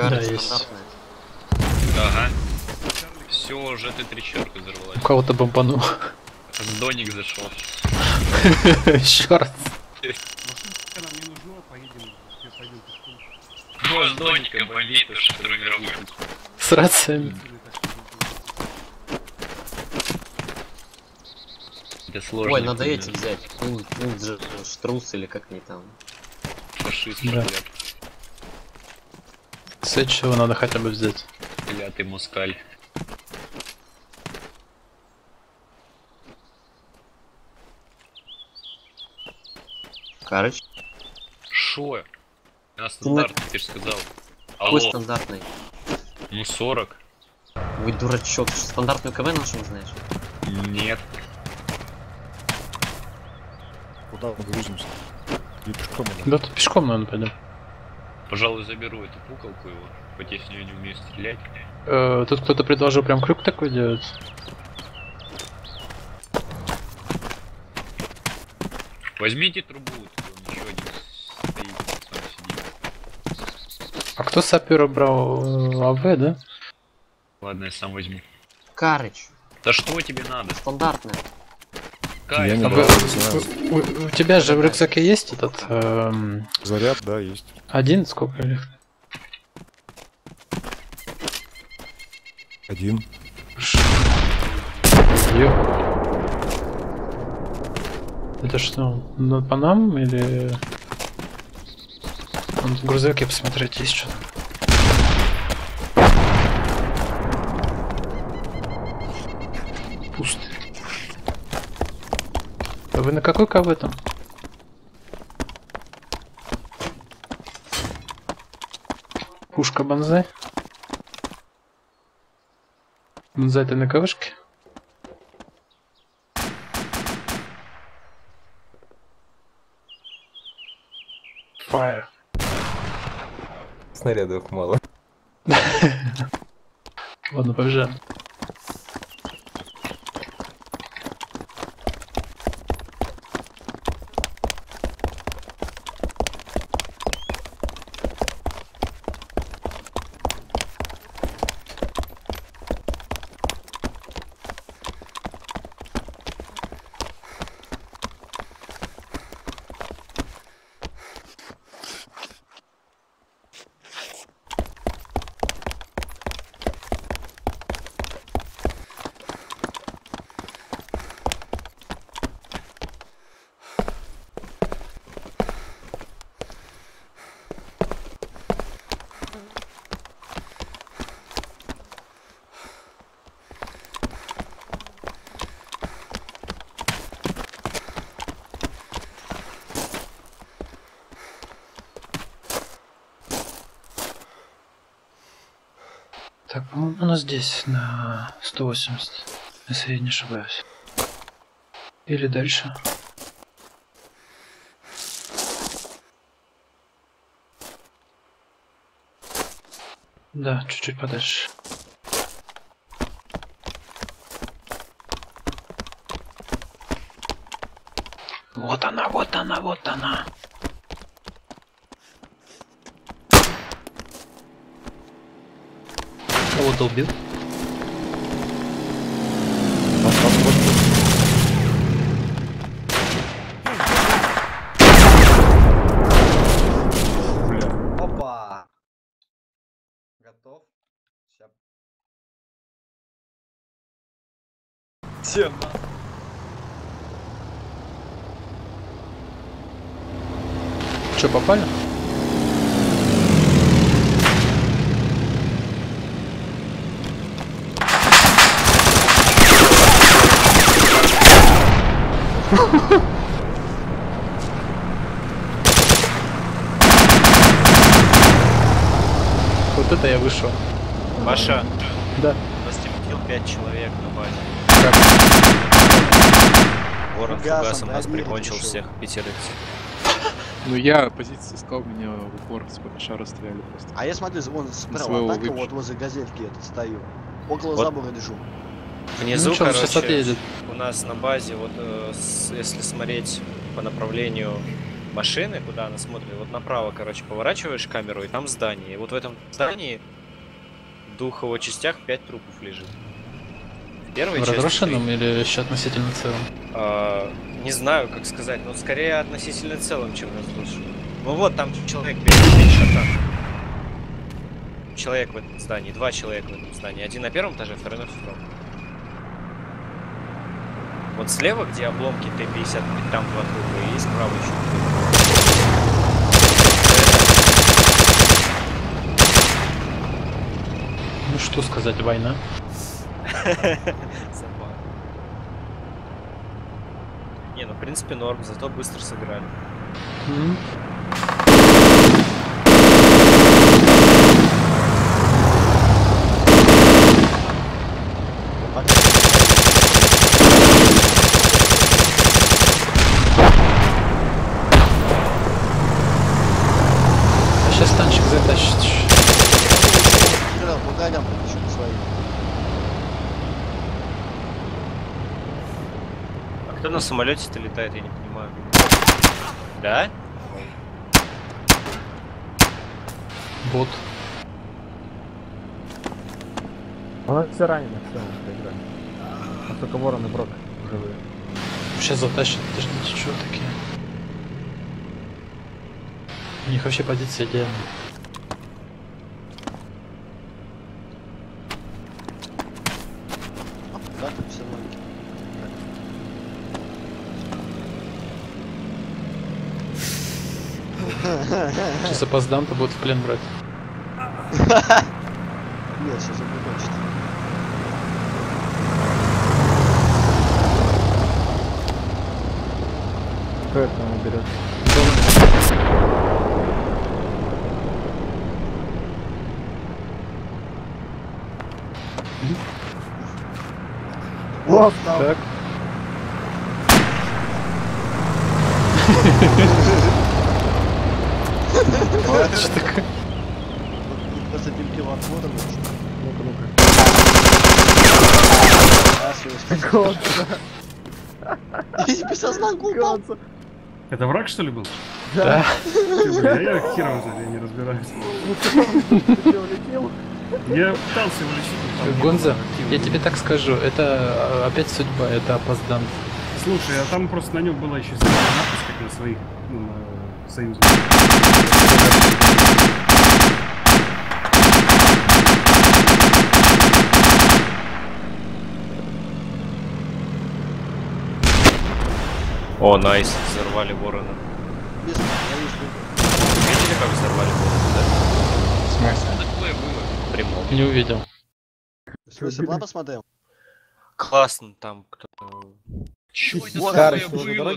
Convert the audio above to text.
Карта есть. стандартная. Ага. Все, уже ты трещотка взорвалась. У кого-то бомбанул. Доник зашел. Ну, с доником бомбит, потому что Второй мировой. С рациями. Это сложно. Ой, надо эти взять. Ин- Инджи, штрус или как они там. Фашист, Да. блядь. С чего надо хотя бы взять. Клятый мускаль. Короче, Шо? Я стандарт, ты же сказал. какой Алло, стандартный? ну 40. Вы дурачок, ты что, стандартную КВ нашел, знаешь? Нет. Куда мы грузимся? Или пешком? Да тут пешком, наверное, пойдем. Пожалуй, заберу эту пукалку его. Хоть я с нее не умею стрелять. Э, тут кто-то предложил прям крюк такой делать. Возьмите трубу, вон еще один стоит, сам сидит. А кто сапера брал? Э, АВ, да? Ладно, я сам возьму. Карыч, Да что тебе надо? стандартная. Я не А брал, знаю. у, у тебя же в рюкзаке есть этот эм, Заряд, да, есть. один сколько или? Один. Ё. Это что, на по нам или... Вон в грузовике посмотреть есть что Пусто. А вы на какой КВ там? Пушка Бонзай? Бонзай ты на КВшке? Fire. Снарядов мало. Ладно, побежали. Так, у нас здесь на 180, если я не ошибаюсь. Или дальше. Да, чуть-чуть подальше. Вот она, вот она, вот она. Кого-то убил? Опа! Готов? Сейчас. Тема. Че, попали? Вот это я вышел. Паша, Да. тимкил 5 человек на базе. Как? Ворон Фугасом фугасом нас прикончил всех пятерых. Ну я позиции искал, меня в упор с ПКШ расстреляли просто. А я смотрю, вон справа своего атака, вот возле газельки этот стою. Около Вот. забора лежу. Внизу, ну, чё, он сейчас короче, отъедет. у нас на базе, вот э, если смотреть по направлению машины, куда она смотрит, вот направо, короче, поворачиваешь камеру, и там здание. И вот в этом здании в двух его частях пять трупов лежит. В первой В части разрушенном или еще относительно целом? А, не знаю, как сказать, но скорее относительно целым, чем разрушенным. Ну вот, там человек шатан. Человек в этом здании, два человека в этом здании. Один на первом этаже, второй на втором. Вот слева, где обломки Т-55, там два трупа, и справа еще. Ну что сказать, война. Не, ну в принципе норм, зато быстро сыграли. М? Сейчас танчик затащит. Стрелял по гайдам, еще по своим. А кто на самолете-то летает, я не понимаю. Да? Бот. У нас все ранены, все, мы играем. А только ворон и брок живые. Сейчас затащит. Подождите, что такие? У них вообще позиция идеальная. Да, тут все ноги. Сейчас опоздам, то будут в плен брать. Нет, сейчас закончится. Кто это там берет? Вот Так. Вот что такое. Вот Просто дымки в отводом. Ну-ка, ну-ка. Все, Год, Без сознанку упал. Это враг, что ли, был? Да. Бля, я хером за не разбираюсь. Я пытался его лечить. Гонза, я тебе так скажу, это а, опять судьба, это опоздан. Слушай, а там просто на нем была еще надпись, как на своих, ну, на союзных. О, найс, взорвали ворона. Без. Видели, как взорвали ворона, В смысле? Такое было. да? Прямом. Не увидел. В смысле, план посмотрел? Классно там кто-то. Что, на было?